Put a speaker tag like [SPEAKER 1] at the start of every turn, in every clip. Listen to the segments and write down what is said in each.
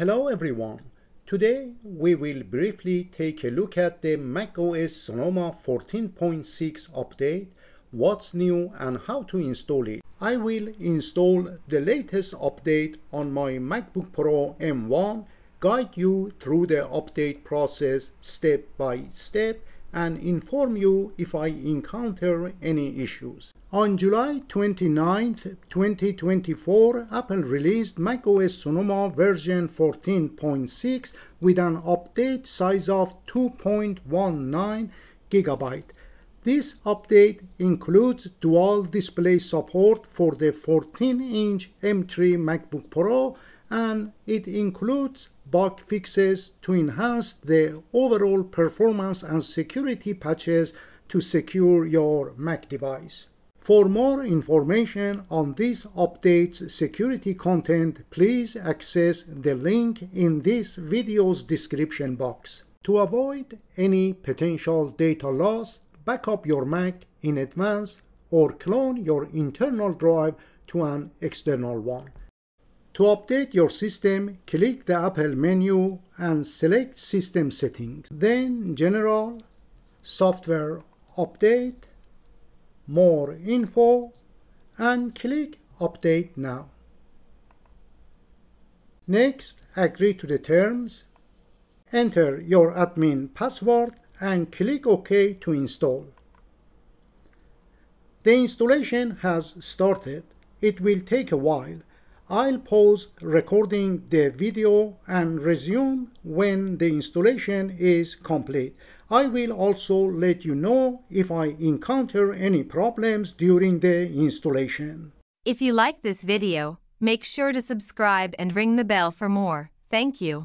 [SPEAKER 1] Hello everyone. Today we will briefly take a look at the macOS Sonoma 14.6 update, what's new and how to install it. I will install the latest update on my MacBook Pro M1, guide you through the update process step by step and inform you if I encounter any issues. On July 29, 2024, Apple released macOS Sonoma version 14.6 with an update size of 2.19 gigabyte. This update includes dual display support for the 14-inch M3 MacBook Pro and it includes bug fixes to enhance the overall performance and security patches to secure your Mac device. For more information on this update's security content, please access the link in this video's description box. To avoid any potential data loss, back up your Mac in advance or clone your internal drive to an external one. To update your system, click the Apple menu and select System Settings. Then General, Software Update, More Info, and click Update Now. Next, agree to the terms. Enter your admin password and click OK to install. The installation has started. It will take a while I'll pause recording the video and resume when the installation is complete. I will also let you know if I encounter any problems during the installation.
[SPEAKER 2] If you like this video, make sure to subscribe and ring the bell for more. Thank you.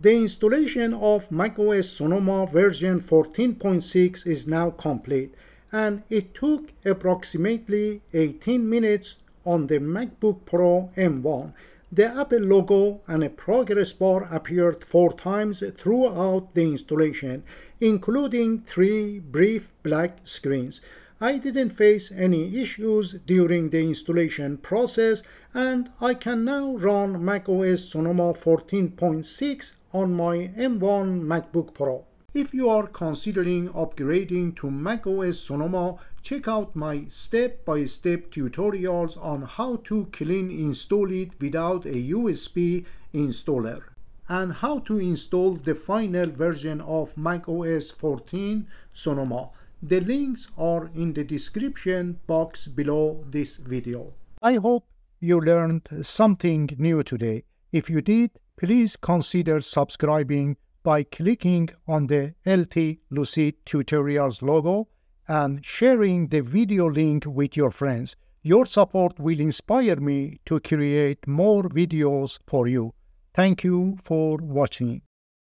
[SPEAKER 1] The installation of macOS Sonoma version 14.6 is now complete and it took approximately 18 minutes on the MacBook Pro M1, the Apple logo and a progress bar appeared four times throughout the installation, including three brief black screens. I didn't face any issues during the installation process and I can now run macOS Sonoma 14.6 on my M1 MacBook Pro. If you are considering upgrading to macOS Sonoma, check out my step-by-step -step tutorials on how to clean install it without a USB installer and how to install the final version of macOS 14 Sonoma. The links are in the description box below this video. I hope you learned something new today. If you did, please consider subscribing by clicking on the LT Lucid Tutorials logo and sharing the video link with your friends. Your support will inspire me to create more videos for you. Thank you for watching.